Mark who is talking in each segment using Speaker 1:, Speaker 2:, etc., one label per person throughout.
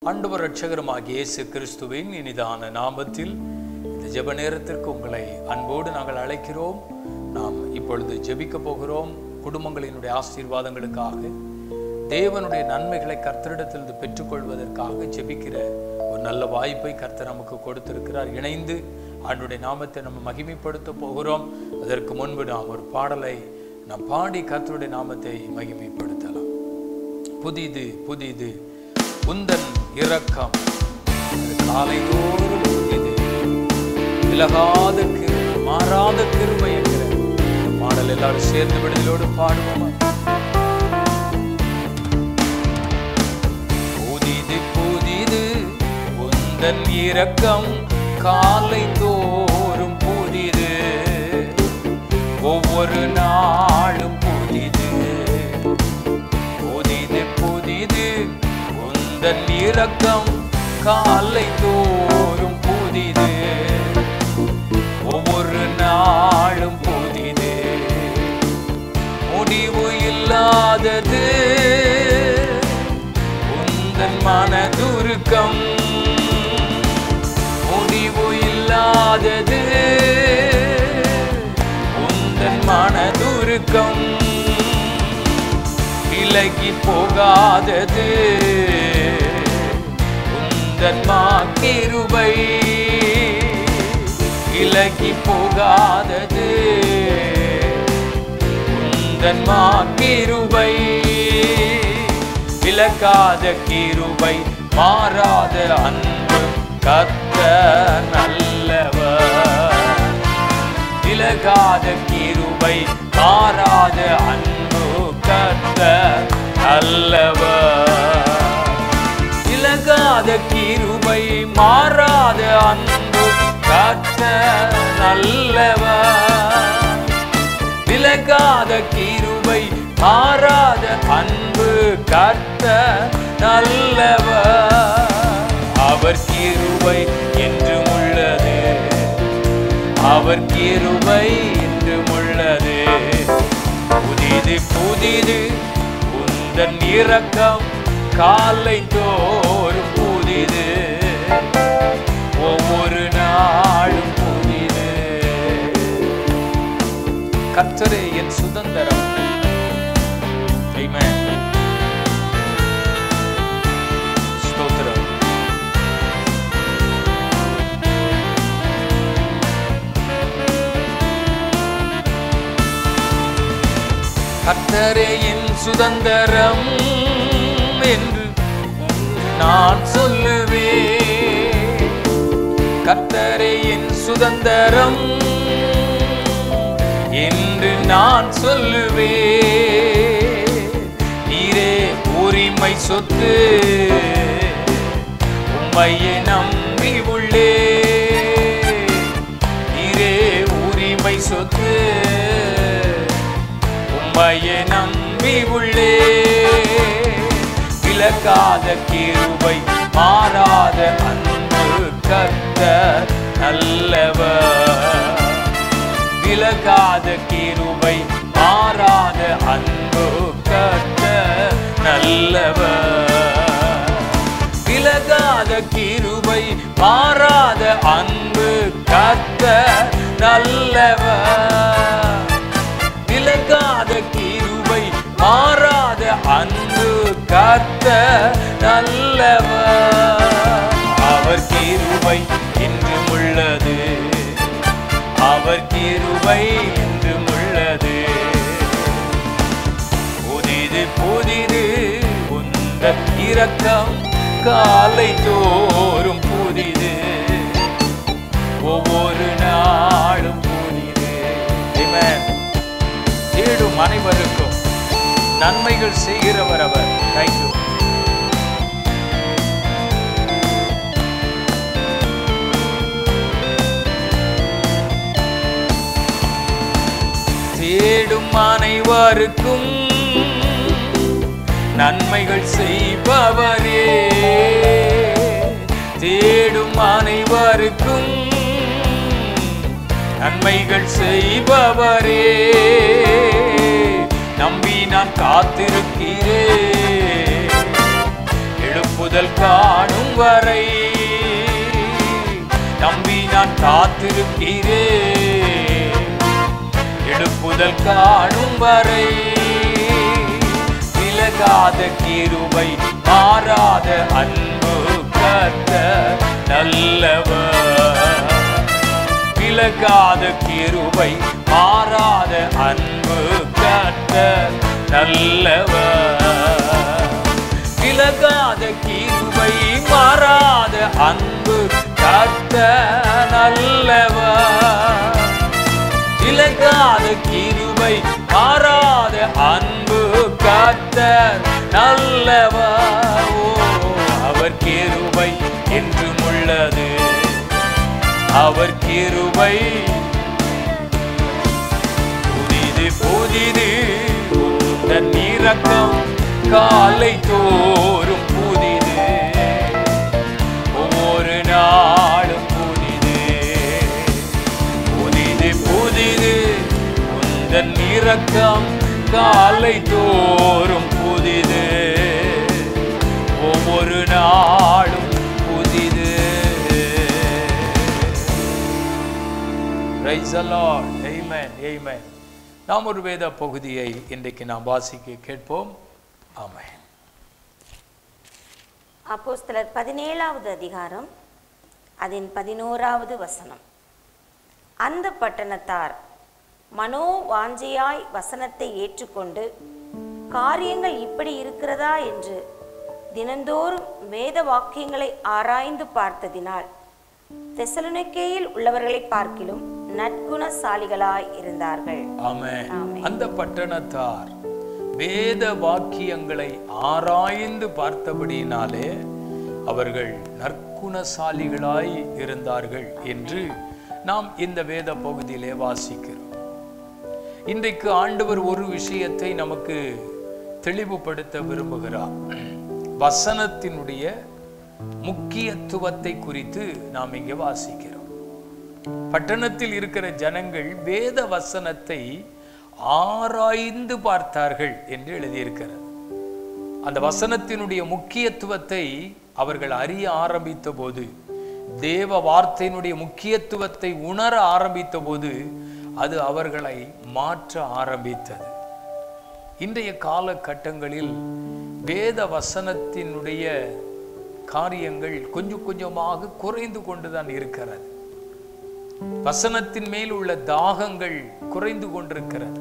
Speaker 1: ஆண்டவர் ரட்சகருமாகிய இயேசு கிறிஸ்துவின் இனிதான நாமத்தில் இந்த ஜெப நேரத்திற்கு உங்களை அன்போடு நாங்கள் அழைக்கிறோம். நாம் இப்பொழுது ஜெபிக்க போகிறோம். குடும்பங்களினுடைய ஆசீர்வாதங்களுக்காக தேவனுடைய நன்மைகளை கர்த்தரிடத்திலிருந்து பெற்றுக்கொள்வதற்காக ஜெபிக்கிற ஒரு நல்ல வாய்ப்பை கர்த்தர் நமக்கு கொடுத்திருக்கிறார். இணைந்து ஆண்டுடைய நாமத்தை நம்ம மகிமைப்படுத்த போகிறோம். அதற்கு முன்பு நாம் ஒரு பாடலை நாம் பாடி கர்த்தருடைய நாமத்தை மகிமைப்படுத்தலாம். புதிது புதிது உந்தன் இரக்கம். காலை தோறும் புதிது விலகாத கிருமை மாறாத கிருமை என்கிற இந்த பாடல் எல்லாரும் சேர்ந்து விடுதலோடு பாடுவோமா? புதிது புதிது உந்தன் இரக்கம் காலை தோறும் புதிது. ஒவ்வொரு நாளும் புதிது. புதிது புதிது உந்தன் இரக்கம் காலை தோறும் புதிது. ஒவ்வொரு நாளும் புதிது. முடிவு இல்லாதது உந்தன் மனதுருக்கம். முடிவு இல்லாதது உந்தன் மனதுருக்கம். விலகி போகாதது உந்தன் மாக்கிருபை. விலகி போகாதது. உந்தன் கிருபை விலகாத கிருபை மாறாத அன்பு கத்த நல்லவர். விலகாத கிருபை மாறாத அன்பு கத்த நல்லவர். மாறாத அன்பு கத்த நல்லவர். விலகாத கிருபை மாறாத அன்பு கத்த நல்லவர். அவர் கிருபை என்றும் உள்ளது. அவர் கிருபை என்றும் உள்ளது. புதிது புதிது உந்தன் இரக்கம் காலை தோ கர்த்தரே என் சுதந்திரம். Amen. ஸ்தோத்திரம். கர்த்தரே என் சுதந்திரம் என்று நான் சொல்லுவேன். கர்த்தரே என் சுதந்திரம் என்று நான் சொல்லுவேன். நீரே உரிமை சொத்து உம்மையே நம்பி உள்ளே. நீரே உரிமை சொத்து உம்மையே நம்பி உள்ளே. விளக்காத கிருபை மாறாத அன்பு கத்த நல்லவர். விலகாத கிருபை மாறாத அன்பு கத்த நல்லவர். விலகாத கிருபை மாறாத அன்பு கத்த நல்லவர். விலகாத கிருபை மாறாத அன்பு கத்த நல்லவர். அவர் கிருபை என்றும் உள்ளது. அவர் கிருவை என்றும் உள்ளது புதிது புதிது உந்த இரக்கம் காலை தோறும் புதிது. ஒவ்வொரு நாளும் புதிது. தேடும் அனைவருக்கும் நன்மைகள் செய்கிறவர் அவர். தேங்க்யூ அனைவருக்கும் நன்மைகள் செய்பவரே. தேடும் அனைவருக்கும் நன்மைகள் செய்பவரே. நம்பி நான் காத்திருக்கிறேன். எழுப்புதல் காணும் வரை நம்பி நான் காத்திருக்கிறேன். எழுப்புதல் காணும் வரை. விலகாத கிருபை மாறாத அன்பு கத்த நல்லவர். விலகாத கிருபை மாறாத அன்பு கத்த நல்லவர். விலகாத கிருபை மாறாத அன்பு கத்த நல்லவர். விலகாத கிருபை மாறாத அன்பு கத்தர் நல்லவர் அவர் கிருபை என்றும் உள்ளது. அவர் கிருபை புதிது புதிது தன் இறக்கம் காலை தோறும் இரக்கம் காலை தோறும் புதிது. ஒவ்வொரு நாளும் புதிது. நாம் ஒரு வேத பகுதியை இன்றைக்கு நாம் வாசிக்க கேட்போம். ஆமென்.
Speaker 2: அப்போஸ்தலர் பதினேழாவது அதிகாரம் அதன் பதினோராவது வசனம். அந்த பட்டணத்தார் மனோ வாஞ்சையாய் வசனத்தை ஏற்றுக்கொண்டு காரியங்கள் இப்படி இருக்கிறதா? என்று தினந்தோறும் வேத வாக்கியங்களை ஆராய்ந்து பார்த்ததினால் தெசலுனிக்கேயில் உள்ளவர்களை பார்க்கிலும் நற்குணசாலிகளாய் இருந்தார்கள்.
Speaker 1: அந்த பட்டணத்தார் வேத வாக்கியங்களை ஆராய்ந்து பார்த்தபடியினாலே அவர்கள் நற்குணசாலிகளாய் இருந்தார்கள் என்று நாம் இந்த வேத பகுதியிலே வாசிக்கிறோம். இன்றைக்கு ஆண்டவர் ஒரு விஷயத்தை நமக்கு தெளிவுபடுத்த விரும்புகிறார். வசனத்தினுடைய முக்கியத்துவத்தை குறித்து நாம் இங்கே வாசிக்கிறோம். பட்டணத்தில் இருக்கிற ஜனங்கள் வேத வசனத்தை ஆராய்ந்து பார்த்தார்கள் என்று எழுதியிருக்கிறது. அந்த வசனத்தினுடைய முக்கியத்துவத்தை அவர்கள் அறிய ஆரம்பித்த போது தேவ வார்த்தையினுடைய முக்கியத்துவத்தை உணர ஆரம்பித்த போது அது அவர்களை மாற்ற ஆரம்பித்தது. இன்றைய காலகட்டங்களில் வேத வசனத்தினுடைய காரியங்கள் கொஞ்சம் கொஞ்சமாக குறைந்து கொண்டுதான் இருக்கிறது. வசனத்தின் மேல் உள்ள தாகங்கள் குறைந்து கொண்டிருக்கிறது.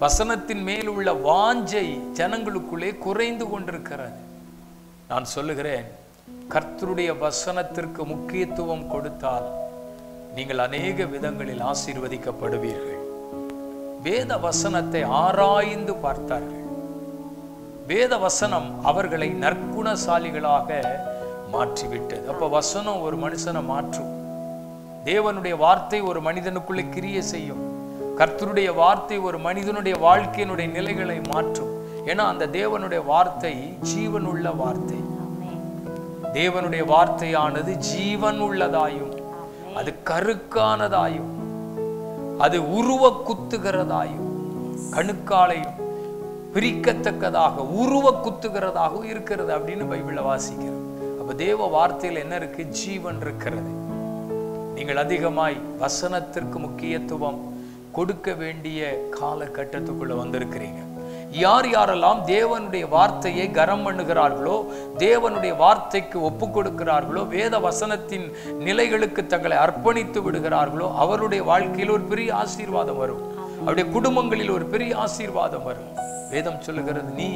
Speaker 1: வசனத்தின் மேல் உள்ள வாஞ்சை ஜனங்களுக்குள்ளே குறைந்து கொண்டிருக்கிறது. நான் சொல்லுகிறேன் கர்த்தருடைய வசனத்திற்கு முக்கியத்துவம் கொடுத்தால் நீங்கள் அநேக விதங்களில் ஆசீர்வதிக்கப்படுவீர்கள். வேத வசனத்தை ஆராய்ந்து பார்த்தார்கள். வேத வசனம் அவர்களை நற்குணசாலிகளாக மாற்றிவிட்டது. அப்ப வசனம் ஒரு மனுஷனை மாற்றும். தேவனுடைய வார்த்தை ஒரு மனிதனுக்குள்ளே கிரிய செய்யும். கர்த்தருடைய வார்த்தை ஒரு மனிதனுடைய வாழ்க்கையினுடைய நிலைகளை மாற்றும். ஏன்னா அந்த தேவனுடைய வார்த்தை ஜீவனுள்ள வார்த்தை. தேவனுடைய வார்த்தையானது ஜீவன் உள்ளதாயும் கருக்கானதாயும் அது உருவ குத்துகிறதாயும் கணுக்காலையும் பிரிக்கத்தக்கதாக உருவ குத்துகிறதாகவும் இருக்கிறது அப்படின்னு பைபிள வாசிக்கிறோம். அப்ப தேவ வார்த்தையில் என்ன இருக்கு? ஜீவன் இருக்கிறது. நீங்கள் அதிகமாய் வசனத்திற்கு முக்கியத்துவம் கொடுக்க வேண்டிய காலகட்டத்துக்குள்ள வந்திருக்கிறீங்க. யார் யாரெல்லாம் தேவனுடைய வார்த்தையை கரம் பண்ணுகிறார்களோ தேவனுடைய வார்த்தைக்கு ஒப்பு கொடுக்கிறார்களோ வேத வசனத்தின் நிலைகளுக்கு தங்களை அர்ப்பணித்து விடுகிறார்களோ அவருடைய வாழ்க்கையில் ஒரு பெரிய ஆசீர்வாதம் வரும். அவருடைய குடும்பங்களில் ஒரு பெரிய ஆசீர்வாதம் வரும். வேதம் சொல்லுகிறது நீ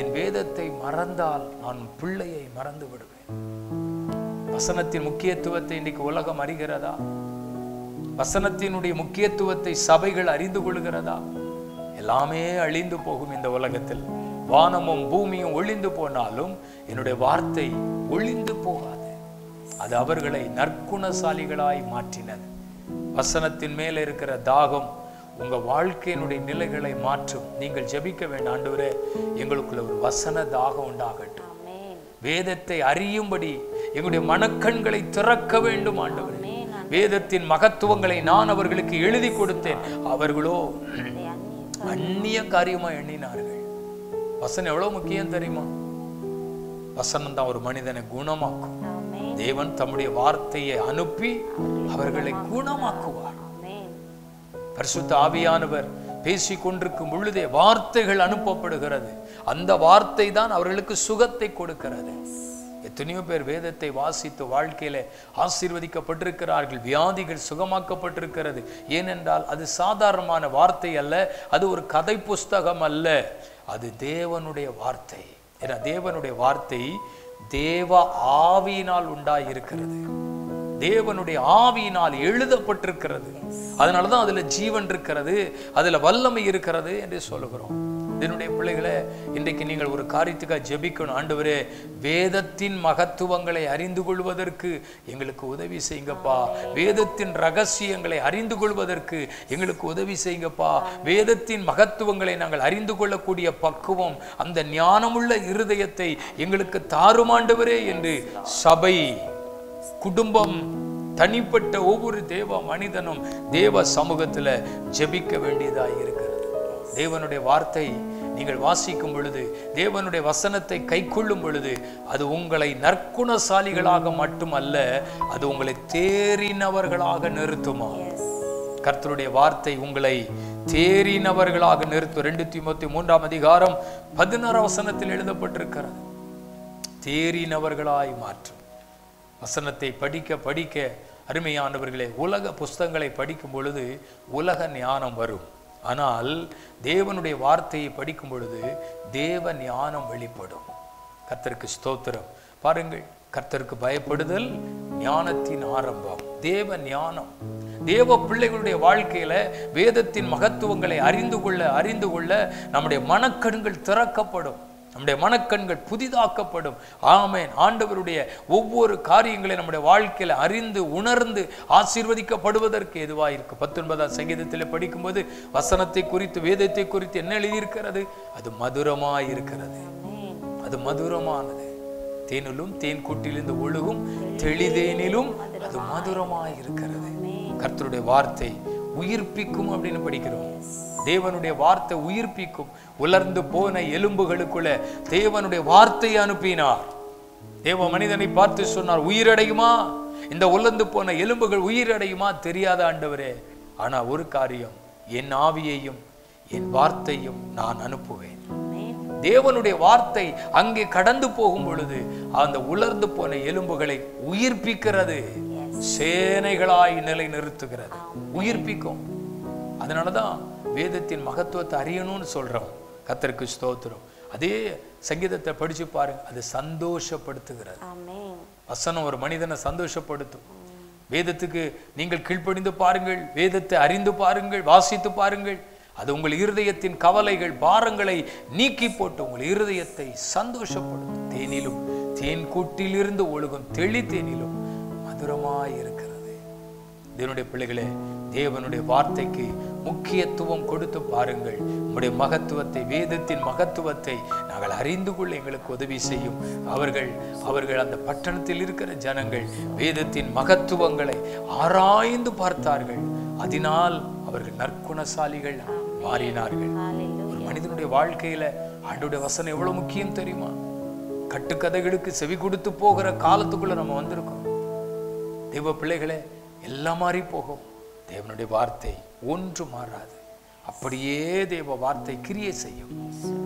Speaker 1: என் வேதத்தை மறந்தால் நான் பிள்ளையை மறந்து விடுவேன். வசனத்தின் முக்கியத்துவத்தை இன்னைக்கு உலகம் அறிகிறதா? வசனத்தினுடைய முக்கியத்துவத்தை சபைகள் அறிந்து கொள்கிறதா? எல்லாமே அழிந்து போகும் இந்த உலகத்தில். வானமும் பூமியும் ஒளிந்து போனாலும் என்னுடைய வார்த்தை ஒளிந்து போகாது. அது அவர்களை நற்குணசாலிகளாய் மாற்றினது. வசனத்தின் மேல இருக்கிற தாகம் உங்க வாழ்க்கையினுடைய நிலைகளை மாற்றும். நீங்கள் ஜெபிக்க வேண்டாம் ஆண்டவரே எங்களுக்குள்ள ஒரு வசன தாகம் உண்டாகட்டும். வேதத்தை அறியும்படி எங்களுடைய மனக்கண்களை திறக்க வேண்டும் ஆண்டவரே. வேதத்தின் மகத்துவங்களை நான் அவர்களுக்கு எழுதி கொடுத்தேன். அவர்களோ
Speaker 2: அந்நிய
Speaker 1: காரியமா எண்ணினார்கள். வசனம் எவ்வளவு முக்கியம் தெரியுமா? வசனம் தான் ஒரு மனிதனை குணமாக்கும். தேவன் தம்முடைய வார்த்தையை அனுப்பி அவர்களை குணமாக்குவார். பரிசுத்த ஆவியானவர் பேசிக் கொண்டிருக்கும் பொழுதே வார்த்தைகள் அனுப்பப்படுகிறது. அந்த வார்த்தை தான் அவர்களுக்கு சுகத்தை கொடுக்கிறது. எத்தனையோ பேர் வேதத்தை வாசித்து வாழ்க்கையில ஆசீர்வதிக்கப்பட்டிருக்கிறார்கள். வியாதிகள் சுகமாக்கப்பட்டிருக்கிறது. ஏனென்றால் அது சாதாரணமான வார்த்தை அல்ல அது ஒரு கதை புஸ்தகம் அல்ல. அது தேவனுடைய வார்த்தை. ஏன்னா தேவனுடைய வார்த்தை தேவ ஆவியினால் உண்டாயிருக்கிறது. தேவனுடைய ஆவியினால் எழுதப்பட்டிருக்கிறது. அதனால தான் அதுல ஜீவன் இருக்கிறது அதுல வல்லமை இருக்கிறது என்று சொல்லுகிறோம். என்னுடைய பிள்ளைகளே இன்றைக்கு நீங்கள் ஒரு காரியத்துக்காக ஜெபிக்கணும். ஆண்டவரே வேதத்தின் மகத்துவங்களை அறிந்து கொள்வதற்கு எங்களுக்கு உதவி செய்யுங்கப்பா. வேதத்தின் ரகசியங்களை அறிந்து கொள்வதற்கு எங்களுக்கு உதவி செய்யுங்கப்பா. வேதத்தின் மகத்துவங்களை நாங்கள் அறிந்து கொள்ளக்கூடிய பக்குவம் அந்த ஞானமுள்ள இருதயத்தை எங்களுக்கு தாருமாண்டவரே என்று சபை குடும்பம் தனிப்பட்ட ஒவ்வொரு தேவ மனிதனும் தேவ சமூகத்தில் ஜெபிக்க வேண்டியதாக இருக்கிறது. தேவனுடைய வார்த்தை நீங்கள் வாசிக்கும் பொழுது தேவனுடைய வசனத்தை கைக்கொள்ளும் பொழுது அது உங்களை நற்குணசாலிகளாக மட்டுமல்ல அது உங்களை தேறினவர்களாக நிறுத்துமா? கர்த்தருடைய வார்த்தை உங்களை தேறினவர்களாக நிறுத்தும். ரெண்டு முப்பத்தி மூன்றாம் அதிகாரம் பதினாறு வசனத்தில் எழுதப்பட்டிருக்கிறது. தேறினவர்களாய் மாற்றும் வசனத்தை படிக்க படிக்க அருமையானவர்களே உலக புஸ்தகங்களை படிக்கும் பொழுது உலக ஞானம் வரும். ஆனால் தேவனுடைய வார்த்தையை படிக்கும் பொழுது தேவ ஞானம் வெளிப்படும். கர்த்தருக்கு ஸ்தோத்திரம். பாருங்கள் கர்த்தருக்கு பயப்படுதல் ஞானத்தின் ஆரம்பம். தேவ ஞானம். தேவ பிள்ளைகளுடைய வாழ்க்கையில வேதத்தின் மகத்துவங்களை அறிந்து கொள்ள அறிந்து கொள்ள நம்முடைய மனக்கண்கள் திறக்கப்படும். நம்முடைய மனக்கண்கள் புதிதாக்கப்படும். ஆமேன். ஆண்டவருடைய ஒவ்வொரு காரியங்களை நம்முடைய வாழ்க்கையில அறிந்து உணர்ந்து ஆசீர்வதிக்கப்படுவதற்கு எதுவாக இருக்கு? பத்தொன்பதாம் சங்கீதத்தில் படிக்கும்போது வசனத்தை குறித்து வேதத்தை குறித்து என்ன எழுதியிருக்கிறது? அது மதுரமாக இருக்கிறது. அது மதுரமானது. தேனிலும் தேன் கூட்டிலிருந்து ஒழுகும் தெளிதேனிலும் அது மதுரமாக இருக்கிறது. கர்த்தருடைய வார்த்தை உயிர்ப்பிக்கும் அப்படின்னு படிக்கிறோம். தேவனுடைய வார்த்தை உயிர்ப்பிக்கும். உலர்ந்து போன எலும்புகளுக்குள்ள தேவனுடைய வார்த்தையை அனுப்பினார். தேவ மனிதனை பார்த்து சொன்னார் உயிரடையுமா? இந்த உலர்ந்து போன எலும்புகள் உயிரடையுமா? தெரியாத ஆண்டவரே ஆனா ஒரு காரியம் என் ஆவியையும் என் வார்த்தையும் நான் அனுப்புவேன். தேவனுடைய வார்த்தை அங்கே கடந்து போகும் பொழுது அந்த உலர்ந்து போன எலும்புகளை உயிர்ப்பிக்கிறது. சேனைகளாய் நிலை நிறுத்துகிறது உயிர்ப்பிக்கும். அதனாலதான் வேதத்தின் மகத்துவத்தை அறியணும்னு சொல்றோம் கத்தருக்கு ஸ்தோத்திரம். அதே சங்கீதத்தை படிச்சு பாருங்க அது சந்தோஷப்படுத்துகிறது. வசனம் ஒரு மனிதனை சந்தோஷப்படுத்தும். வேதத்துக்கு நீங்கள் கீழ்ப்படிந்து பாருங்கள் வேதத்தை அறிந்து பாருங்கள் வாசித்து பாருங்கள். அது உங்கள் இருதயத்தின் கவலைகள் பாரங்களை நீக்கி போட்டு உங்கள் இருதயத்தை சந்தோஷப்படுத்தும். தேனிலும் தேன் கூட்டிலிருந்து ஒழுகும் தெளி தேனிலும் மதுரமாய் இருக்கிறது. தேவனுடைய பிள்ளைகளே தேவனுடைய வார்த்தைக்கு முக்கியத்துவம் கொடுத்து பாருங்கள். உம்முடைய மகத்துவத்தை வேதத்தின் மகத்துவத்தை நாங்கள் அறிந்து கொள்ள எங்களுக்கு உதவி செய்யும். அவர்கள் அவர்கள் அந்த பட்டணத்தில் இருக்கிற ஜனங்கள் வேதத்தின் மகத்துவங்களை ஆராய்ந்து பார்த்தார்கள். அதனால் அவர்கள் நற்குணசாலிகள் மாறினார்கள். ஒரு மனிதனுடைய வாழ்க்கையில ஆண்டோடைய வசனம் எவ்வளவு முக்கியம் தெரியுமா? கட்டுக்கதைகளுக்கு செவி கொடுத்து போகிற காலத்துக்குள்ள நம்ம வந்திருக்கோம். தெய்வ பிள்ளைகளே எல்லாம் மாறி போகும். தேவனுடைய வார்த்தை ஒன்று மாறாது. அப்படியே தேவ வார்த்தை கிரியை செய்யும்.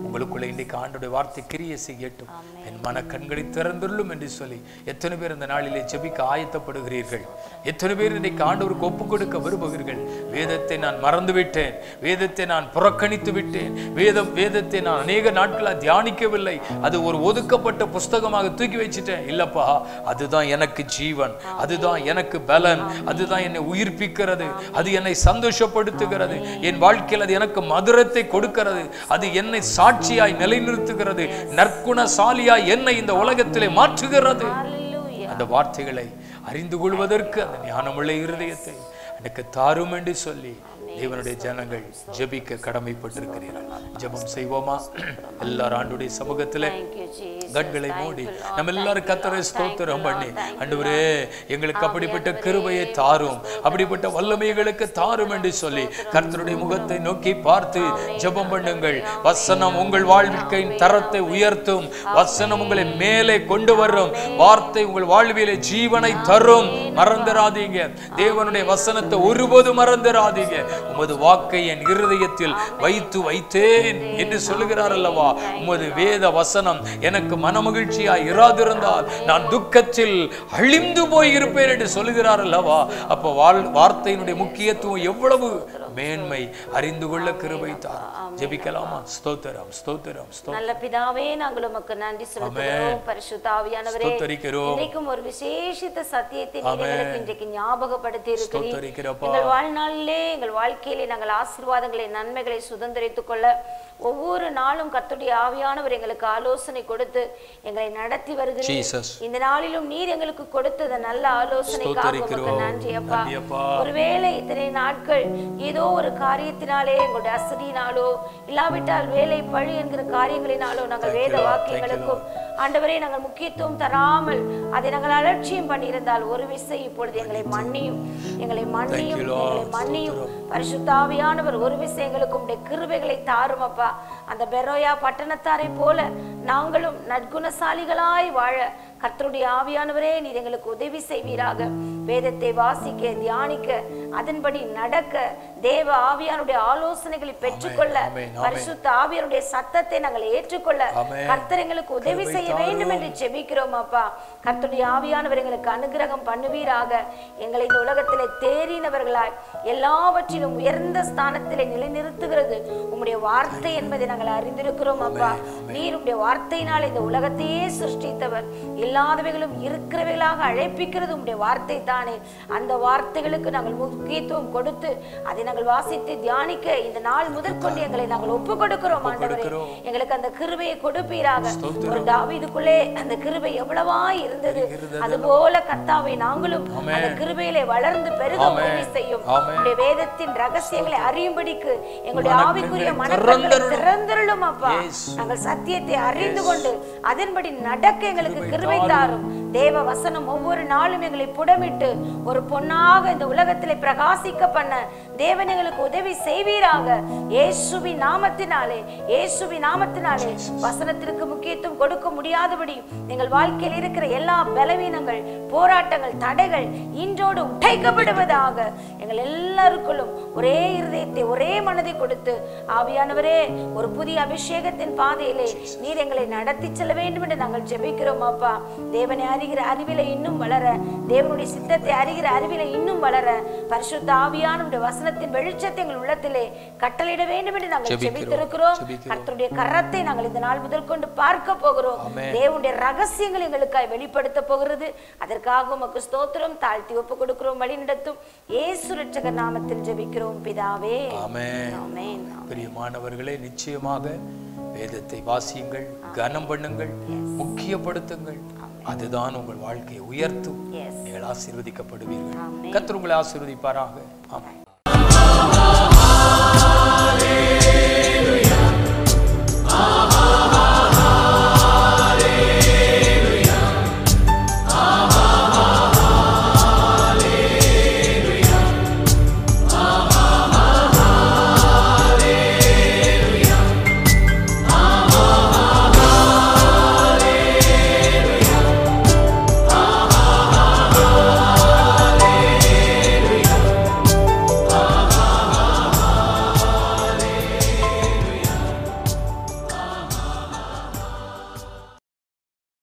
Speaker 1: உங்களுக்குள்ள இன்றைக்கு ஆண்டுடைய வார்த்தை கிரியை செய்யட்டும் என் மன கண்களை திறந்துள்ளும் என்று சொல்லி எத்தனை பேர் இந்த நாளிலே ஜெபிக்க ஆயத்தப்படுகிறீர்கள்? எத்தனை பேர் இன்றைக்கு ஆண்டவருக்கு ஒப்பு கொடுக்க விரும்புகிறீர்கள் வேதத்தை நான் மறந்து விட்டேன் வேதத்தை நான் புறக்கணித்து விட்டேன். வேதம் வேதத்தை நான் அநேக நாட்களாக தியானிக்கவில்லை. அது ஒரு ஒதுக்கப்பட்ட புஸ்தகமாக தூக்கி வச்சுட்டேன். இல்லப்பா அதுதான் எனக்கு ஜீவன். அதுதான் எனக்கு பலன். அதுதான் என்னை உயிர்ப்பிக்கிறது. அது என்னை சந்தோஷப்படுத்துகிறது. என் வாழ்க்கையில் அது எனக்கு மதுரத்தை கொடுக்கிறது. அது என்னை சாட்சியாய் நிலைநிறுத்துகிறது. நற்குணசாலியாய் என்னை இந்த உலகத்திலே மாற்றுகிறது. அந்த வார்த்தைகளை அறிந்து கொள்வதற்கு அந்த ஞானமுள்ள இருதயத்தை எனக்கு தாரும் என்று சொல்லி தேவனுடைய ஜனங்கள் ஜெபிக்க கடமைப்பட்டிருக்கிறீர்கள். ஜெபம் செய்வோமா? எல்லாரும் ஆண்டுடைய சமூகத்துல. கண்களை மூடி. நம்ம எல்லாரும் கத்தரை. ஸ்தோத்திரம் பண்ணி. ஆண்டவரே எங்களுக்கு அப்படிப்பட்ட கிருபையை தாரும். அப்படிப்பட்ட வல்லமைகளுக்கு தாரும் என்று சொல்லி கர்த்தருடைய முகத்தை நோக்கி பார்த்து ஜெபம் பண்ணுங்கள். வசனம் உங்கள் வாழ்க்கையின் தரத்தை உயர்த்தும். வசனம் உங்களை மேலே கொண்டு வரும். வார்த்தை உங்கள் வாழ்விலே ஜீவனை தரும். மறந்துடாதீங்க தேவனுடைய வசனத்தை ஒருபோதும் மறந்துடாதீங்க உமது வாக்கை என் இருதயத்தில் வைத்து வைத்தேன் என்று சொல்லுகிறார் அல்லவா? உமது வேத வசனம் எனக்கு மனமகிழ்ச்சியா இராதிருந்தால் நான் துக்கத்தில் அழிந்து போய் இருப்பேன் என்று சொல்லுகிறார் அல்லவா? அப்ப வாழ் வார்த்தையினுடைய முக்கியத்துவம் எவ்வளவு மேன்மை அறிந்து கொள்ள கிருபை தார் ஜெபிக்கலாமா? ஸ்தோத்திரம் ஸ்தோத்திரம்
Speaker 2: நல்ல பிதாவே நாங்கள் உமக்கு நன்றி செலுத்துகிறோம். பரிசுத்த ஆவியானவரே இன்றைக்கும் ஒரு விசேஷித்த சத்தியத்தை நீர் எங்களுக்கு இன்றைக்கு ஞாபகப்படுத்தி இருக்கிறீர் எங்கள் வாழ்நாளிலே எங்கள் வாழ்க்கையிலே நாங்கள் ஆசீர்வாதங்களை நன்மைகளை சுதந்திரித்துக் கொள்ள ஒவ்வொரு நாளும் கர்த்தருடைய ஆவியானவர் எங்களுக்கு ஆலோசனை கொடுத்து எங்களை நடத்தி வருகிறீர். இந்த நாளிலும் நீர் எங்களுக்கு கொடுத்தத நல்ல ஆலோசனைக்காக. நன்றி அப்பா. ஒருவேளை இத்தனை நாட்கள் ஏதோ ஒரு காரியத்தினாலே எங்களுடைய அசதியினாலோ இல்லாவிட்டால் வேலை பழி என்கிற காரியங்களினாலோ நாங்கள் வேத. வாக்கியங்களுக்கும் ஆண்டவரே நாங்கள் முக்கியத்துவம் தராமல் அதை நாங்கள் அலட்சியம் பண்ணியிருந்தால் ஒரு விசை இப்பொழுது எங்களை மன்னியும். எங்களை மன்னியும். எங்களை மன்னியும். பரிசுத்தாவியானவர் ஒரு விசை எங்களுக்கு உடைய கிருபைகளை தாரும் அப்பா அந்த பெரோயா பட்டணத்தாரை போல நாங்களும் நற்குணசாலிகளாய் வாழ கர்த்தருடைய ஆவியானவரே நீர் எங்களுக்கு உதவி செய்வீராக. வேதத்தை வாசிக்க தியானிக்க அதன்படி நடக்க தேவ ஆவியானுடைய ஆலோசனைகளை பெற்றுக்கொள்ள. பரிசுத்த ஆவியானுடைய சத்தத்தை நாங்கள் ஏற்றுக்கொள்ள. கர்த்தர் உதவி செய்ய வேண்டும் என்று ஜெபிக்கிறோம் அப்பா. கர்த்தருடைய ஆவியானவர் எங்களுக்கு அனுகிரகம் பண்ணுவீராக. எங்களை இந்த உலகத்திலே தேறினவர்களாய் எல்லாவற்றிலும் உயர்ந்த ஸ்தானத்திலே நிலைநிறுத்துகிறது. உம்முடைய வார்த்தை என்பதை நாங்கள் அறிந்திருக்கிறோம் அப்பா. நீர் உம்முடைய வார்த்தையினால் இந்த உலகத்தையே சிருஷ்டித்தவர். இல்லாதவைகளும் இருக்கிறவைகளாக அழைப்பிக்கிறது உம்முடைய வார்த்தை தானே. அந்த வார்த்தைகளுக்கு நாங்கள் முக்கியத்துவம் கொடுத்து அதை நாங்கள் வாசித்து தியானிக்க இந்த நாள் முதற்கொண்டு எங்களை நாங்கள் ஒப்பு கொடுக்கிறோம் ஆண்டவரே. எங்களுக்கு அந்த கிருபையை கொடுப்பீராக. ஒரு தாவீதுக்குள்ளே அந்த கிருபை எவ்வளவா இருந்தது
Speaker 1: இருந்தது.
Speaker 2: அதுபோல கர்த்தாவை நாங்களும். அந்த கிருபையிலே வளர்ந்து பெருக. உதவி செய்யும். உங்களுடைய வேதத்தின் ரகசியங்களை அறியும்படிக்கு எங்களுடைய ஆவிக்குரிய மனக்கண்களை
Speaker 1: திறந்தருளும்.
Speaker 2: அப்பா. நாங்கள் சத்தியத்தை அறிந்து கொண்டு அதன்படி நடக்க எங்களுக்கு கிருபை தாரும் தேவ வசனம் ஒவ்வொரு நாளும் எங்களை புடமிட்டு ஒரு பொன்னாக இந்த உலகத்திலே பிரகாசிக்க பண்ண தேவன் எங்களுக்கு உதவி செய்வீராக. இயேசுவி நாமத்தினாலே இயேசுவி நாமத்தினாலே வசனத்திற்கு முக்கியத்துவம் கொடுக்க முடியாதபடி எங்கள் வாழ்க்கையில் இருக்கிற எல்லா பலவீனங்கள் போராட்டங்கள் தடைகள் இன்றோடு உடைக்கப்படுவதாக எங்கள் எல்லாருக்குள்ளும் ஒரே இருதயத்தை ஒரே மனதை கொடுத்து ஆவியானவரே ஒரு புதிய அபிஷேகத்தின் பாதையிலே நீர் எங்களை நடத்தி செல்ல வேண்டும் என்று நாங்கள் ஜெபிக்கிறோம் அப்பா. தேவனை அறிகிற அறிவில இன்னும் வளர தேவனுடைய சித்தத்தை அறிகிற அறிவில இன்னும் வளர பரிசுத்த ஆவியான உம்முடைய வசனத்தின் வெளிச்சத்தை எங்கள் உள்ளத்திலே கட்டளையிட வேண்டும் என்று நாங்கள்
Speaker 1: ஜெபிக்கிறோம்.
Speaker 2: கர்த்தருடைய கரத்தை நாங்கள் இந்த நாள் முதல் கொண்டு பார்க்க போகிறோம். தேவனுடைய ரகசியங்கள் எங்களுக்காய் வெளிப்படுத்த போகிறது. அதற்காக உமக்கு ஸ்தோத்திரம் தாழ்த்தி ஒப்பு கொடுக்கிறோம் வழி நடத்தும் ஏசு ரட்சகர் நாமத்தில் ஜெபிக்கிறோம் பிதாவே.
Speaker 1: பிரியமானவர்களே நிச்சயமாக வேதத்தை வாசியுங்கள் கனம் பண்ணுங்கள் முக்கியப்படுத்துங்கள். அதுதான் உங்கள் வாழ்க்கையை உயர்த்தும். நீங்கள் ஆசீர்வதிக்கப்படுவீர்கள்.
Speaker 2: ஆமென்.
Speaker 1: கர்த்தர் உங்களை ஆசீர்வதிப்பாராக. ஆமென்.